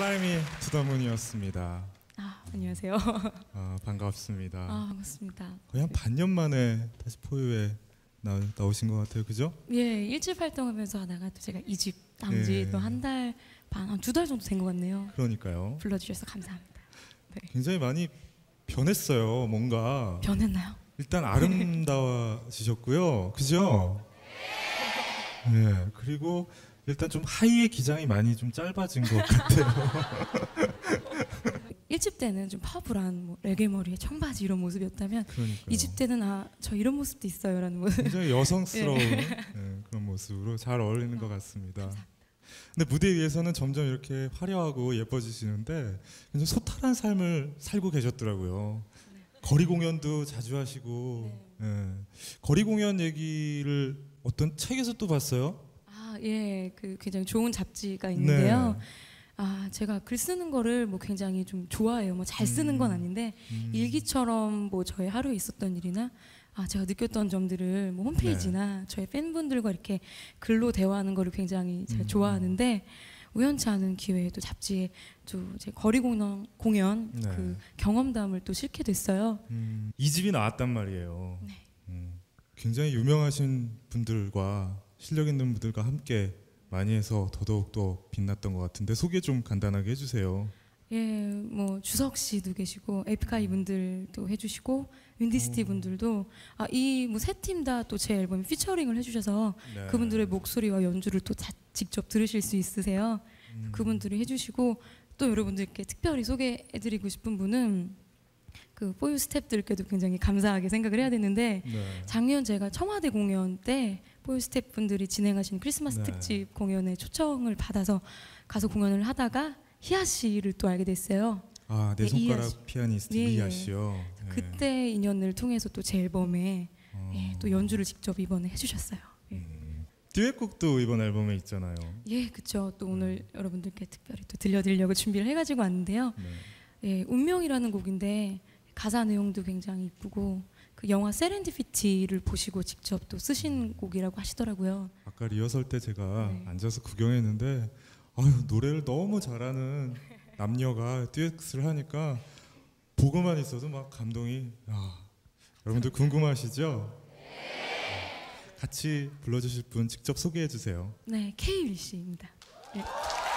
플라이미 투더문이었습니다. 아 안녕하세요. 아, 반갑습니다. 아 반갑습니다. 거의 한 반년 만에 다시 포유에 나, 나오신 것 같아요, 그죠? 예 일집 활동하면서 하다가 또 제가 이집 나온지 예. 또 한 달 반, 한두 달 정도 된 것 같네요. 그러니까요. 불러주셔서 감사합니다. 굉장히 많이 변했어요, 뭔가. 변했나요? 일단 아름다워지셨고요, 그죠? 네. 그리고 일단 좀 하이의 기장이 많이 좀 짧아진 것 같아요. 일집 때는 좀 파워풀한 뭐 레게 머리에 청바지 이런 모습이었다면 그러니까 이집 때는 아 저 이런 모습도 있어요라는 모습. 굉장히 여성스러운 네, 그런 모습으로 잘 어울리는 것 같습니다. 근데 무대 위에서는 점점 이렇게 화려하고 예뻐지시는데 굉장히 소탈한 삶을 살고 계셨더라고요. 거리 공연도 자주 하시고 예. 거리 공연 얘기를 어떤 책에서 또 봤어요. 아 예, 그 굉장히 좋은 잡지가 있는데요. 네. 아 제가 글 쓰는 거를 뭐 굉장히 좀 좋아해요. 뭐 잘 쓰는 건 음. 아닌데 음. 일기처럼 뭐 저의 하루에 있었던 일이나 아 제가 느꼈던 점들을 뭐 홈페이지나 저의 팬분들과 이렇게 글로 대화하는 거를 굉장히 잘 음. 좋아하는데 우연치 않은 기회에 또 잡지에 또제 거리 공연 공연 네. 그 경험담을 또 실게 됐어요. 음, 2집이 나왔단 말이에요. 네. 음, 굉장히 유명하신 분들과 실력 있는 분들과 함께 많이 해서 더더욱 더 빛났던 것 같은데 소개 좀 간단하게 해주세요. 예, 뭐 주석 씨도 계시고 에픽하이 분들도 해주시고 윈디시티 오. 분들도 아 이 뭐 세 팀 다 또 제 앨범에 featuring을 해주셔서 네. 그분들의 목소리와 연주를 또 자- 직접 들으실 수 있으세요. 음, 그분들이 해주시고 또 여러분들께 특별히 소개해드리고 싶은 분은 그 포유 스태프들께도 굉장히 감사하게 생각을 해야 되는데 네. 작년 제가 청와대 공연 때 포유 스태프분들이 진행하신 크리스마스 네. 특집 공연에 초청을 받아서 가서 공연을 하다가 희아 씨를 또 알게 됐어요. 아, 내 네. 손가락 피아니스트 예, 이하 예. 씨요. 네. 그때 인연을 통해서 또 제 앨범에 어. 예, 또 연주를 직접 이번에 해주셨어요. 예. 음. 듀엣곡도 이번 앨범에 있잖아요. 예, 그쵸. 또 오늘 여러분들께 특별히 또 들려드리려고 준비를 해가지고 왔는데요. 네. 예, 운명이라는 곡인데 가사 내용도 굉장히 이쁘고 그 영화 세렌디피티를 보시고 직접 또 쓰신 곡이라고 하시더라고요. 아까 리허설 때 제가 네. 앉아서 구경했는데 아유, 노래를 너무 잘하는 남녀가 듀엣을 하니까 보고만 있어도 막 감동이 아, 여러분들 궁금하시죠? 같이 불러주실 분 직접 소개해 주세요. 네, 케이윌 씨입니다. 예.